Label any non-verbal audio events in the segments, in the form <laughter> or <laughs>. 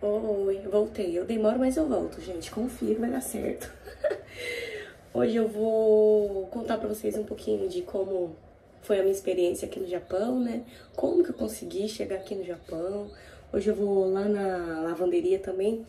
Oi, voltei. Eu demoro, mas eu volto, gente. Confia que vai dar certo. <laughs> Hoje eu vou contar pra vocês um pouquinho de como foi a minha experiência aqui no Japão, né? Como que eu consegui chegar aqui no Japão. Hoje eu vou lá na lavanderia também.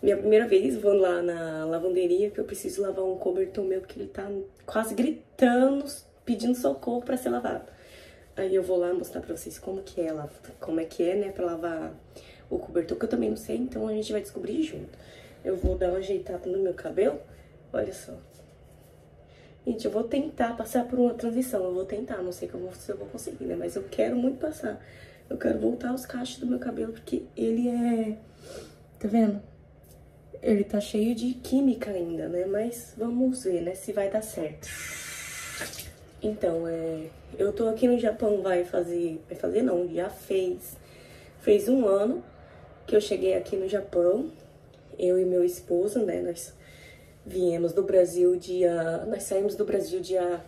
Minha primeira vez vou lá na lavanderia, que eu preciso lavar um cobertor meu, porque ele tá quase gritando, pedindo socorro pra ser lavado. Aí eu vou lá mostrar pra vocês como que é, como é que é, né, pra lavar o cobertor, que eu também não sei, então a gente vai descobrir junto. Eu vou dar uma ajeitada no meu cabelo, olha só. Gente, eu vou tentar passar por uma transição, eu vou tentar, não sei se eu vou conseguir, né, mas eu quero muito passar. Eu quero voltar os cachos do meu cabelo, porque ele é... Tá vendo? Ele tá cheio de química ainda, né, mas vamos ver, né, se vai dar certo. Então, é, eu tô aqui no Japão, vai fazer, vai fazer não, já fez, fez um ano que eu cheguei aqui no Japão, eu e meu esposo, né, nós viemos do Brasil dia, nós saímos do Brasil dia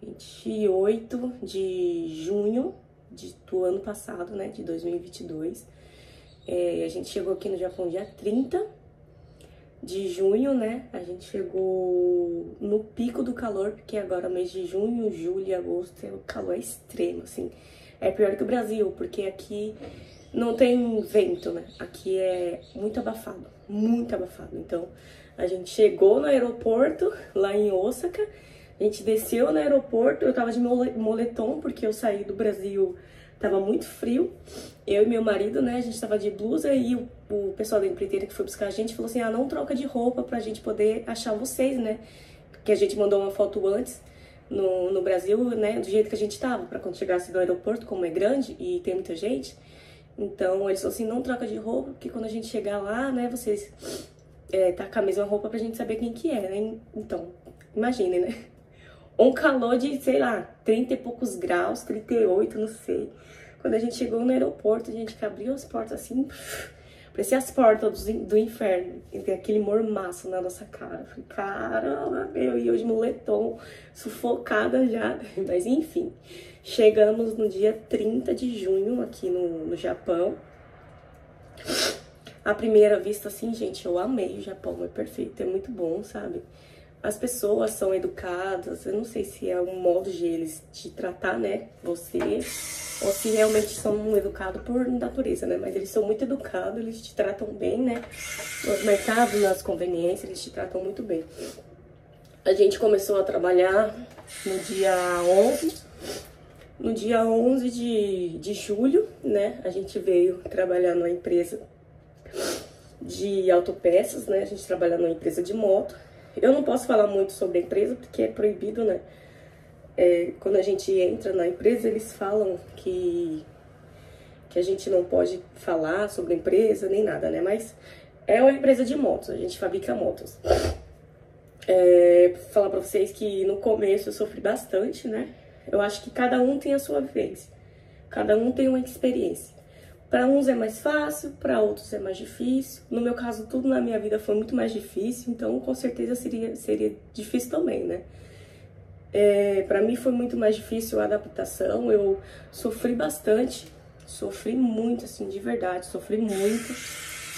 28 de junho de, do ano passado, né, de 2022. É, a gente chegou aqui no Japão dia 30 de junho, né? A gente chegou no pico do calor, porque agora mês de junho, julho e agosto o calor é extremo, assim. É pior que o Brasil, porque aqui não tem vento, né? Aqui é muito abafado, muito abafado. Então, a gente chegou no aeroporto, lá em Osaka, a gente desceu no aeroporto, eu tava de moletom, porque eu saí do Brasil Tava muito frio. Eu e meu marido, né, a gente tava de blusa e o, o pessoal da empreiteira que foi buscar a gente falou assim: ah, não troca de roupa pra gente poder achar vocês, né? Que a gente mandou uma foto antes no, no Brasil, né, do jeito que a gente tava, pra quando chegasse do aeroporto, como é grande e tem muita gente. Então eles falaram assim: não troca de roupa, porque quando a gente chegar lá, né, vocês é, tá com a mesma roupa pra gente saber quem que é, né? Então, imaginem, né? <laughs> Um calor de, sei lá, 30 e poucos graus, 38, não sei. Quando a gente chegou no aeroporto, a gente abriu as portas assim, <laughs> parecia as portas do, do inferno. E tem aquele mormaço na nossa cara. falei, caramba, meu, e hoje moletom, sufocada já. <laughs> Mas enfim, chegamos no dia 30 de junho aqui no, no Japão. A primeira vista, assim, gente, eu amei o Japão, é perfeito, é muito bom, sabe? as pessoas são educadas, eu não sei se é um modo de eles te tratar, né, você, ou se realmente são educados por natureza, né, mas eles são muito educados, eles te tratam bem, né, nos mercados, nas conveniências, eles te tratam muito bem. A gente começou a trabalhar no dia 11, no dia 11 de, de julho, né, a gente veio trabalhar numa empresa de autopeças, né, a gente trabalha numa empresa de moto, eu não posso falar muito sobre a empresa porque é proibido, né? É, quando a gente entra na empresa, eles falam que, que a gente não pode falar sobre a empresa nem nada, né? Mas é uma empresa de motos, a gente fabrica motos. É, falar pra vocês que no começo eu sofri bastante, né? Eu acho que cada um tem a sua vivência, cada um tem uma experiência. Para uns é mais fácil, para outros é mais difícil. No meu caso, tudo na minha vida foi muito mais difícil, então com certeza seria, seria difícil também, né? É, para mim foi muito mais difícil a adaptação, eu sofri bastante, sofri muito, assim, de verdade, sofri muito.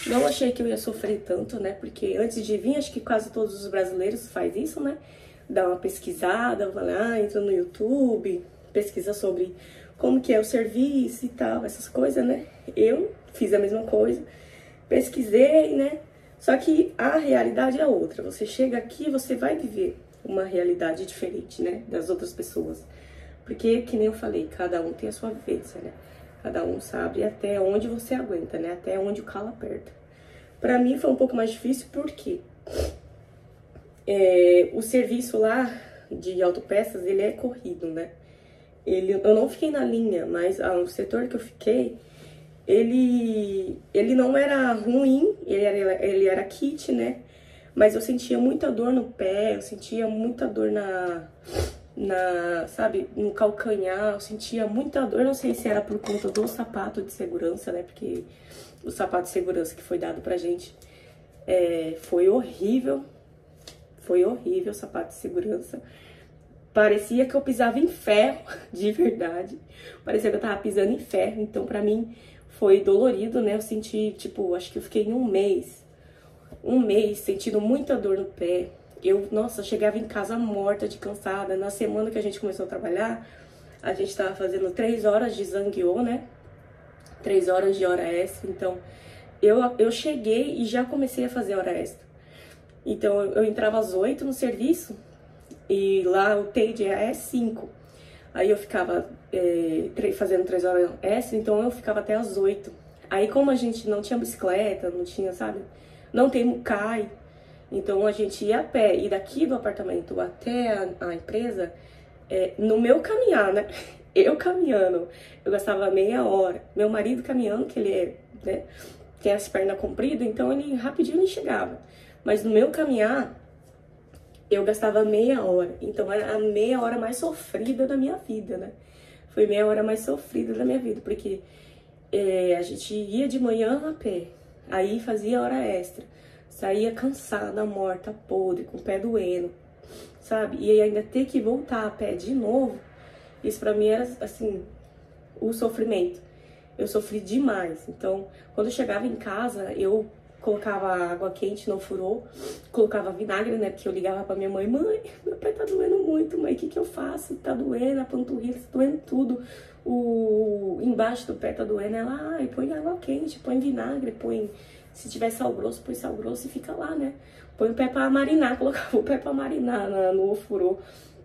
Não achei que eu ia sofrer tanto, né? Porque antes de vir, acho que quase todos os brasileiros faz isso, né? Dá uma pesquisada, vai lá, entra no YouTube, pesquisa sobre como que é o serviço e tal, essas coisas, né? Eu fiz a mesma coisa, pesquisei, né? Só que a realidade é outra. Você chega aqui, você vai viver uma realidade diferente, né, das outras pessoas. Porque, que nem eu falei, cada um tem a sua vivência, né? Cada um sabe até onde você aguenta, né? Até onde o calo aperta. Para mim foi um pouco mais difícil porque é, o serviço lá de autopeças, ele é corrido, né? Ele, eu não fiquei na linha, mas ah, o setor que eu fiquei, ele, ele não era ruim, ele era, ele era kit, né? Mas eu sentia muita dor no pé, eu sentia muita dor na, na, sabe, no calcanhar, eu sentia muita dor, não sei se era por conta do sapato de segurança, né? Porque o sapato de segurança que foi dado pra gente é, foi horrível, foi horrível o sapato de segurança. Parecia que eu pisava em ferro, <laughs> de verdade. Parecia que eu tava pisando em ferro. Então, pra mim, foi dolorido, né? Eu senti, tipo, acho que eu fiquei um mês, um mês sentindo muita dor no pé. Eu, nossa, chegava em casa morta de cansada. Na semana que a gente começou a trabalhar, a gente tava fazendo três horas de zangueô, né? Três horas de hora extra. Então, eu, eu cheguei e já comecei a fazer hora extra. Então, eu entrava às oito no serviço e lá o TADE é cinco. Aí eu ficava é, fazendo três horas extra, então eu ficava até às oito. Aí como a gente não tinha bicicleta, não tinha, sabe? Não tem mucai, então a gente ia a pé. E daqui do apartamento até a, a empresa, é, no meu caminhar, né? <laughs> Eu caminhando, eu gastava meia hora. Meu marido caminhando, que ele é, né? Tem as pernas compridas, então ele rapidinho ele chegava. Mas no meu caminhar, eu gastava meia hora. Então era a meia hora mais sofrida da minha vida, né? Foi meia hora mais sofrida da minha vida, porque é, a gente ia de manhã a pé, aí fazia hora extra, saía cansada, morta, podre, com o pé doendo, sabe? E ainda ter que voltar a pé de novo, isso pra mim era assim, o sofrimento. Eu sofri demais. Então, quando eu chegava em casa, eu colocava água quente, não furou, colocava vinagre, né? Porque eu ligava pra minha mãe, mãe, meu pé tá doendo muito, mãe, o que que eu faço? Tá doendo, a panturrilha tá doendo tudo, o embaixo do pé tá doendo. Ela, ai, põe água quente, põe vinagre, põe, se tiver sal grosso, põe sal grosso e fica lá, né? Põe o pé pra marinar, <laughs> colocava o pé pra marinar no ofurô.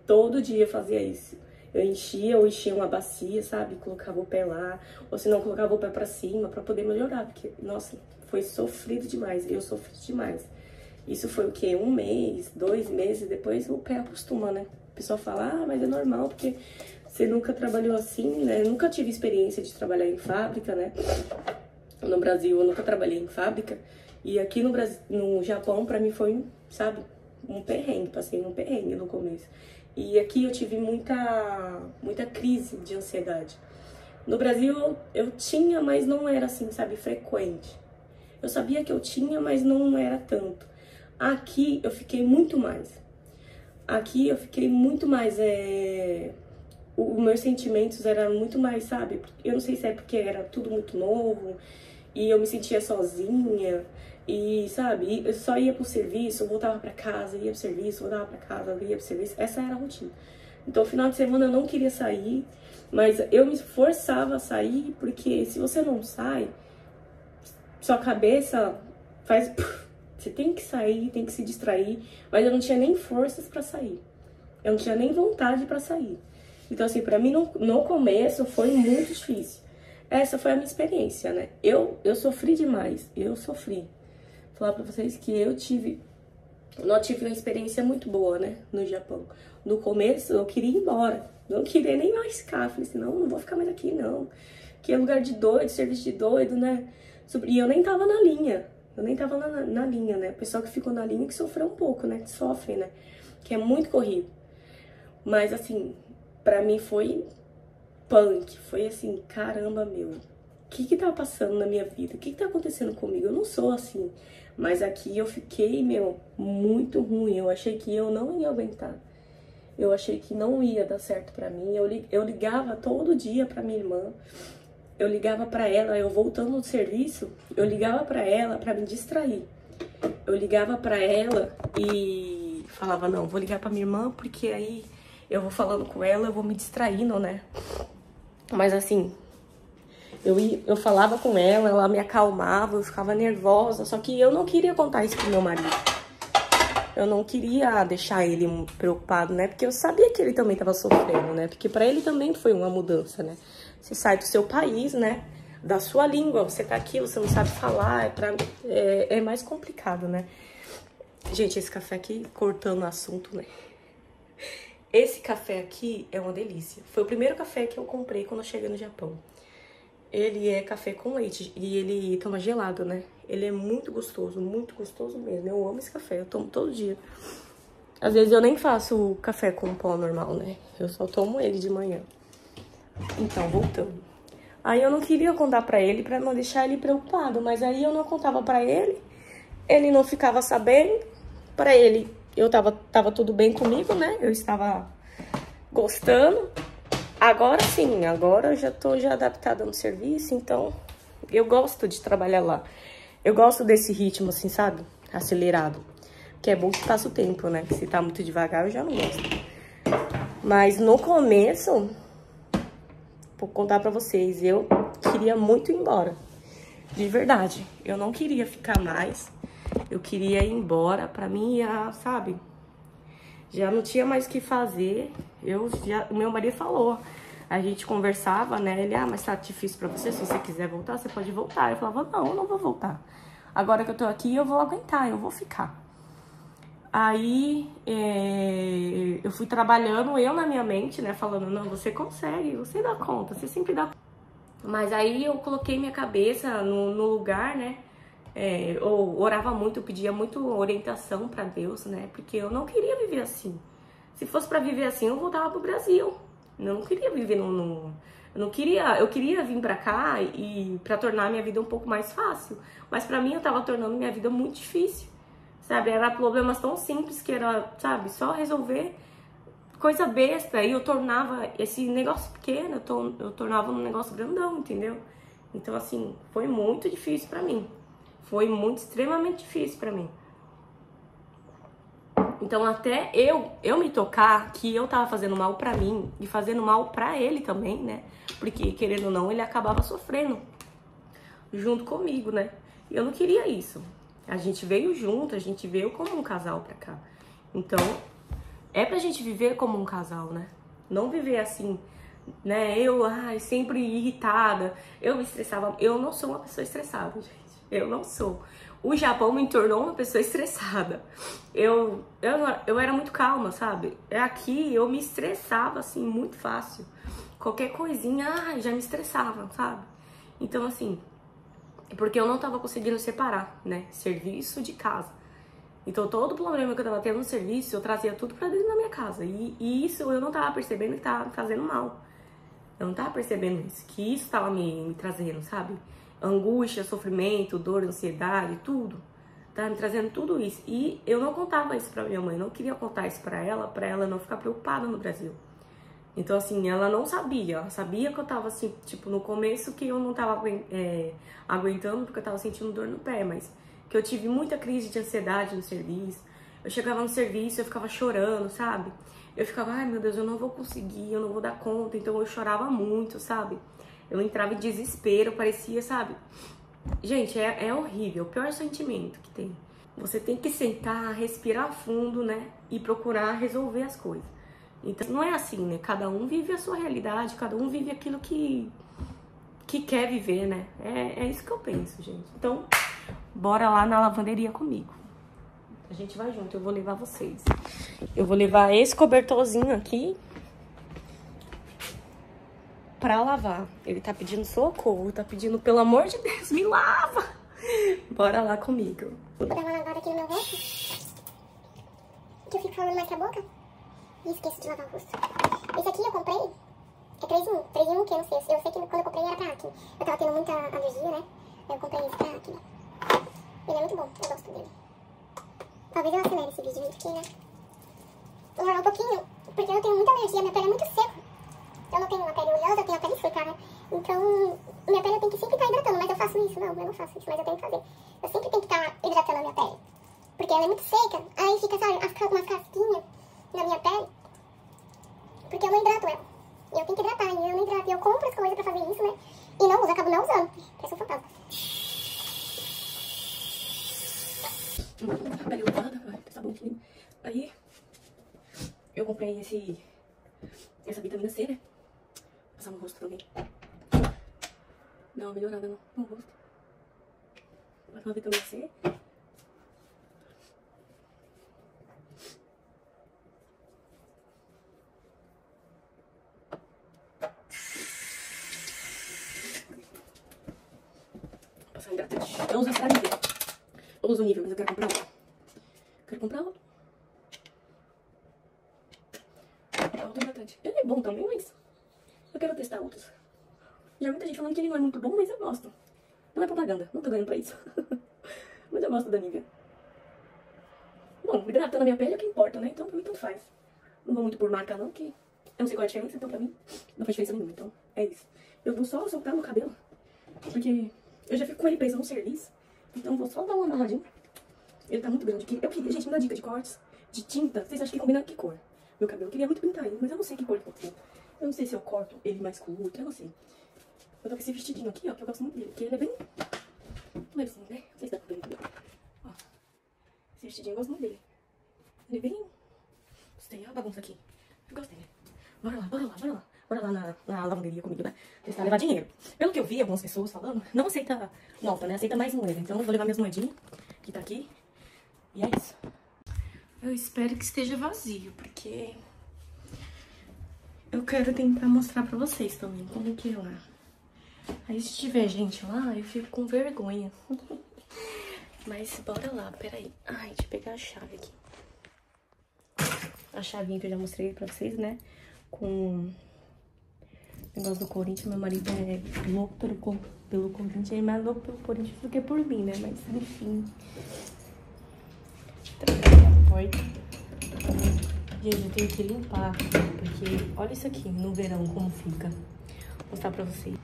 Todo dia fazia isso. Eu enchia ou enchia uma bacia, sabe? Colocava o pé lá, ou se não, colocava o pé pra cima pra poder melhorar, porque, nossa, foi sofrido demais, eu sofri demais. Isso foi o quê? Um mês, dois meses, depois o pé acostuma, né? O pessoal fala, ah, mas é normal, porque você nunca trabalhou assim, né? Eu nunca tive experiência de trabalhar em fábrica, né? No Brasil eu nunca trabalhei em fábrica. E aqui no, Brasil, no Japão, pra mim foi, sabe, um perrengue, passei um perrengue no começo. E aqui eu tive muita, muita crise de ansiedade. No Brasil eu tinha, mas não era assim, sabe, frequente. Eu sabia que eu tinha, mas não era tanto. Aqui eu fiquei muito mais. Aqui eu fiquei muito mais. É... Os meus sentimentos eram muito mais, sabe? Eu não sei se é porque era tudo muito novo e eu me sentia sozinha. E, sabe, eu só ia pro serviço, voltava para casa, ia pro serviço, voltava para casa, ia pro serviço. Essa era a rotina. Então, final de semana eu não queria sair, mas eu me forçava a sair, porque se você não sai, sua cabeça faz. <laughs> Você tem que sair, tem que se distrair, mas eu não tinha nem forças para sair. Eu não tinha nem vontade para sair. Então, assim, para mim no, no começo foi muito difícil. Essa foi a minha experiência, né? Eu, eu sofri demais, eu sofri. Vou falar pra vocês que eu tive. Não tive uma experiência muito boa, né? No Japão. No começo eu queria ir embora. Não queria nem mais ficar. Falei assim, não, não vou ficar mais aqui, não. Que é lugar de doido, serviço de doido, né? E eu nem tava na linha. Eu nem tava na, na linha, né? O pessoal que ficou na linha que sofreu um pouco, né? Que sofre, né? Que é muito corrido. Mas, assim, pra mim foi punk. Foi assim, caramba, meu. O que que tá passando na minha vida? O que que tá acontecendo comigo? Eu não sou assim. Mas aqui eu fiquei, meu, muito ruim. Eu achei que eu não ia aguentar. Eu achei que não ia dar certo pra mim. Eu, eu ligava todo dia pra minha irmã eu ligava para ela, eu voltando do serviço, eu ligava para ela para me distrair. Eu ligava para ela e falava: "Não, vou ligar para minha irmã porque aí eu vou falando com ela, eu vou me distraindo, né?" Mas assim, eu, eu falava com ela, ela me acalmava, eu ficava nervosa, só que eu não queria contar isso pro meu marido. Eu não queria deixar ele preocupado, né? Porque eu sabia que ele também estava sofrendo, né? Porque para ele também foi uma mudança, né? Você sai do seu país, né? Da sua língua, você tá aqui, você não sabe falar, é, pra, é, é mais complicado, né? Gente, esse café aqui, cortando o assunto, né? Esse café aqui é uma delícia. Foi o primeiro café que eu comprei quando eu cheguei no Japão. Ele é café com leite e ele toma gelado, né? Ele é muito gostoso, muito gostoso mesmo. Eu amo esse café, eu tomo todo dia. Às vezes eu nem faço café com pó normal, né? Eu só tomo ele de manhã. Então, voltando. Aí eu não queria contar pra ele pra não deixar ele preocupado, mas aí eu não contava pra ele, ele não ficava sabendo. Pra ele, eu tava, tava tudo bem comigo, né? Eu estava gostando. Agora sim, agora eu já tô já adaptada no serviço, então Eu gosto de trabalhar lá. Eu gosto desse ritmo, assim, sabe? Acelerado. Que é bom que passa o tempo, né? Que se tá muito devagar, eu já não gosto. Mas no começo, vou contar pra vocês, eu queria muito ir embora. De verdade. Eu não queria ficar mais. Eu queria ir embora. Pra mim, ia, sabe? Já não tinha mais o que fazer. Eu já, o meu marido falou. A gente conversava, né? Ele, ah, mas tá difícil pra você. Se você quiser voltar, você pode voltar. Eu falava, não, eu não vou voltar. Agora que eu tô aqui, eu vou aguentar, eu vou ficar. Aí é, eu fui trabalhando, eu na minha mente, né? Falando, não, você consegue, você dá conta, você sempre dá Mas aí eu coloquei minha cabeça no, no lugar, né? É, eu orava muito, eu pedia muito orientação para Deus, né? Porque eu não queria viver assim. Se fosse para viver assim, eu voltava pro Brasil. Eu não queria viver no, no eu não queria, eu queria vir para cá e para tornar minha vida um pouco mais fácil, mas para mim eu tava tornando minha vida muito difícil. Sabe, era problemas tão simples que era, sabe, só resolver coisa besta e eu tornava esse negócio pequeno, eu, to, eu tornava um negócio grandão, entendeu? Então assim, foi muito difícil para mim. Foi muito extremamente difícil para mim. Então até eu eu me tocar que eu tava fazendo mal para mim e fazendo mal para ele também, né? Porque querendo ou não, ele acabava sofrendo junto comigo, né? E eu não queria isso. A gente veio junto, a gente veio como um casal pra cá. Então, é pra gente viver como um casal, né? Não viver assim, né? Eu, ai, sempre irritada. Eu me estressava. Eu não sou uma pessoa estressada, gente. Eu não sou o Japão me tornou uma pessoa <laughs> estressada. Eu, eu, eu era muito calma, sabe? Aqui eu me estressava assim muito fácil. Qualquer coisinha, ah, já me estressava, sabe? Então, assim, porque eu não tava conseguindo separar, né? Serviço de casa. Então, todo o problema que eu tava tendo no serviço, eu trazia tudo pra dentro da minha casa. E, e isso eu não tava percebendo que tava me fazendo mal. Eu não tava percebendo isso, que isso tava me, me trazendo, sabe? angústia, sofrimento, dor, ansiedade, tudo. Tá me trazendo tudo isso. E eu não contava isso pra minha mãe, não queria contar isso pra ela, pra ela não ficar preocupada no Brasil. Então, assim, ela não sabia. Ela sabia que eu tava, assim, tipo, no começo que eu não tava é, aguentando porque eu tava sentindo dor no pé, mas que eu tive muita crise de ansiedade no serviço. Eu chegava no serviço, eu ficava chorando, sabe? Eu ficava, ai meu Deus, eu não vou conseguir, eu não vou dar conta. Então eu chorava muito, sabe? Eu entrava em desespero, parecia, sabe? Gente, é, é horrível, o pior sentimento que tem. Você tem que sentar, respirar fundo, né? E procurar resolver as coisas. Então, não é assim, né? Cada um vive a sua realidade, cada um vive aquilo que, que quer viver, né? É, é isso que eu penso, gente. Então, bora lá na lavanderia comigo. A gente vai junto, eu vou levar vocês. Eu vou levar esse cobertorzinho aqui, pra lavar. Ele tá pedindo socorro, tá pedindo, pelo amor de Deus, me lava! Bora lá comigo. Vou dar uma lavada aqui no meu rosto. Que eu fico falando mais com a boca. E de lavar o rosto. Esse aqui eu comprei. É 3 em 1. 3 em 1 que eu não sei. Eu sei que quando eu comprei era pra acne. Eu tava tendo muita alergia, né? Eu comprei esse pra acne. Ele é muito bom. Eu gosto dele. Talvez eu acelere esse vídeo, porque, né? Vou jogar um pouquinho. Porque eu tenho muita alergia. Minha pele é muito seca. Eu não tenho uma pele oleosa, eu tenho a pele seca, né? Então, minha pele tem que sempre estar hidratando, mas eu faço isso. Não, eu não faço isso, mas eu tenho que fazer. Eu sempre tenho que estar hidratando a minha pele. Porque ela é muito seca, aí fica, sabe, umas casquinhas na minha pele. Porque eu não hidrato ela. E eu tenho que hidratar, e eu não hidrato. E eu compro as coisas pra fazer isso, né? E não uso, acabo não usando. Parece um fantasma. Pele lavada, vai, tá bonitinho. Aí, eu comprei esse, essa vitamina C, né? passar no rosto também. Uma melhorada no, no rosto. Passa uma vitamina C. Um hidratante. Eu uso essa da nível. Eu uso o nível, mas eu quero comprar outro. Quero comprar outro. Outro hidratante. Ele é bom também, mas eu quero testar outros. Já muita gente falando que ele não é muito bom, mas eu gosto. Não é propaganda, não tô ganhando pra isso. <laughs> mas eu gosto da Nivea. Bom, hidratando a minha pele é o que importa, né? Então pra mim tanto faz. Não vou muito por marca não, que eu não sei qual é a diferença, então pra mim não faz diferença nenhuma. Então é isso. Eu vou só soltar no cabelo, porque Eu já fico com ele preso no serviço. Então vou só dar uma amarradinha. Ele tá muito grande aqui. Eu queria, gente, me dá dica de cortes, de tinta. Vocês acham que combina que cor? Meu cabelo. Eu queria muito pintar ele, mas eu não sei que cor que eu vou Eu não sei se eu corto ele mais curto, eu não sei. Eu tô com esse vestidinho aqui, ó, que eu gosto muito dele. Porque ele é bem levezinho, né? Não sei se dá pra ver. Ó. Esse vestidinho eu gosto muito dele. Ele é bem... Gostei, olha a bagunça aqui. Eu gostei, né? Bora lá, bora lá, bora lá. Bora lá na, na lavanderia comigo, né? Testar levar dinheiro. Pelo que eu vi algumas pessoas falando, não aceita nota, né? Aceita mais moeda. Então eu vou levar minhas moedinhas, que tá aqui. E é isso. Eu espero que esteja vazio, porque... Eu quero tentar mostrar pra vocês também como que é lá. Aí se tiver gente lá, eu fico com vergonha. <laughs> Mas bora lá, peraí. Ai, deixa eu pegar a chave aqui. A chavinha que eu já mostrei pra vocês, né? Com negócio do Corinthians, meu marido é louco pelo, pelo Corinthians, ele é mais louco pelo Corinthians do que por mim, né? Mas enfim. Oi. Gente, eu tenho que limpar, porque olha isso aqui no verão como fica. Vou mostrar pra vocês.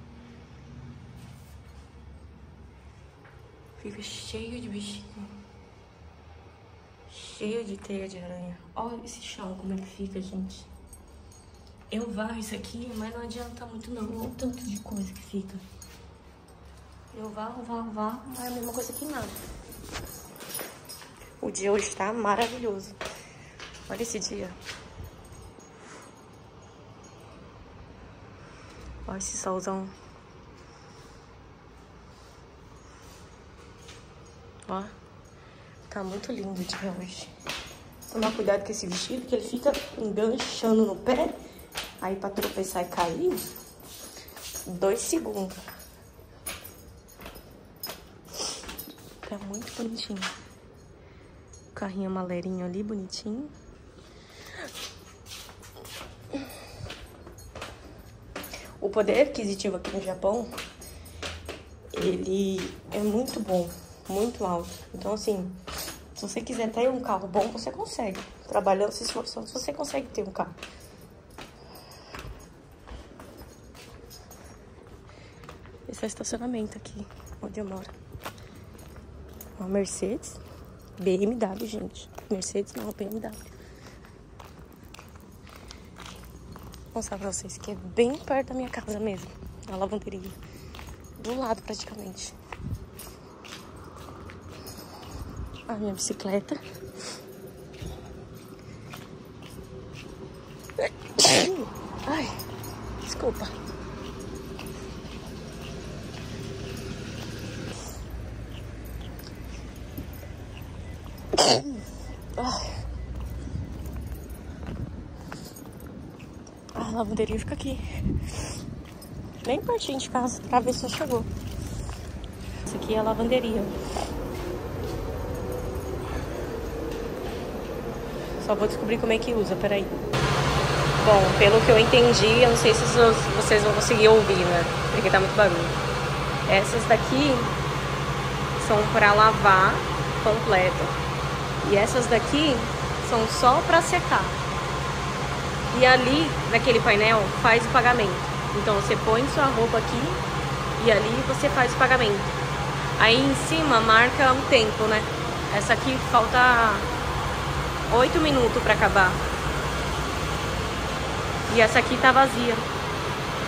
Fica cheio de bichinho. Cheio de teia de aranha. Olha esse chão como que fica, gente. Eu varro isso aqui, mas não adianta muito não. Olha o tanto de coisa que fica. Eu varro, varro, varro, mas é a mesma coisa que nada. O dia hoje está maravilhoso. Olha esse dia. Olha esse solzão. Ó. Tá muito lindo o dia hoje. Tomar cuidado com esse vestido, que ele fica enganchando no pé. Aí pra tropeçar e cair, dois segundos. Tá muito bonitinho. Carrinho amarelinho ali, bonitinho. O poder aquisitivo aqui no Japão, ele é muito bom, muito alto. Então, assim, se você quiser ter um carro bom, você consegue. Trabalhando, se esforçando, você consegue ter um carro. Esse é o estacionamento aqui, onde eu moro. Uma Mercedes. BMW, gente. Mercedes não, BMW. Vou mostrar pra vocês que é bem perto da minha casa mesmo. A lavanderia. Do lado, praticamente. A minha bicicleta. Ai, desculpa. A lavanderia fica aqui. Bem pertinho de casa, pra ver se chegou. Isso aqui é a lavanderia. Só vou descobrir como é que usa, peraí. Bom, pelo que eu entendi, eu não sei se vocês vão conseguir ouvir, né? Porque tá muito barulho. Essas daqui são pra lavar completo. E essas daqui são só para secar. E ali, naquele painel, faz o pagamento. Então você põe sua roupa aqui e ali você faz o pagamento. Aí em cima marca o tempo, né? Essa aqui falta 8 minutos para acabar. E essa aqui tá vazia.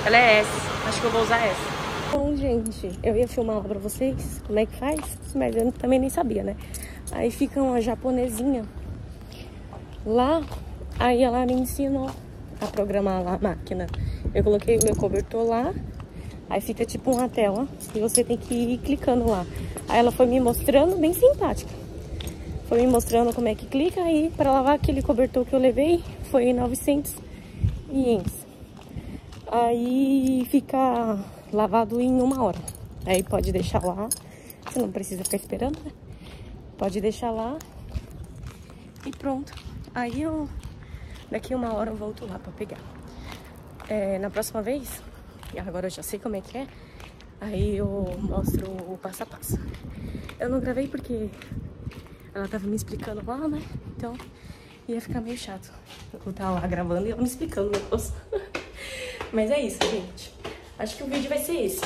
Ela é S. Acho que eu vou usar essa. Bom, gente, eu ia filmar pra vocês como é que faz, mas eu também nem sabia, né? Aí fica uma japonesinha lá, aí ela me ensinou a programar lá a máquina. Eu coloquei o meu cobertor lá, aí fica tipo uma tela e você tem que ir clicando lá. Aí ela foi me mostrando, bem simpática. Foi me mostrando como é que clica aí para lavar aquele cobertor que eu levei foi 900 ienes. Aí fica lavado em uma hora. Aí pode deixar lá, você não precisa ficar esperando, né? Pode deixar lá. E pronto. Aí eu, daqui uma hora eu volto lá pra pegar. É, na próxima vez, e agora eu já sei como é que é, aí eu mostro o passo a passo. Eu não gravei porque ela tava me explicando lá, né? Então ia ficar meio chato. Eu estar lá gravando e ela me explicando o negócio. <laughs> Mas é isso, gente. Acho que o vídeo vai ser esse.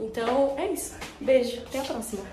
Então, é isso. Beijo, até a próxima.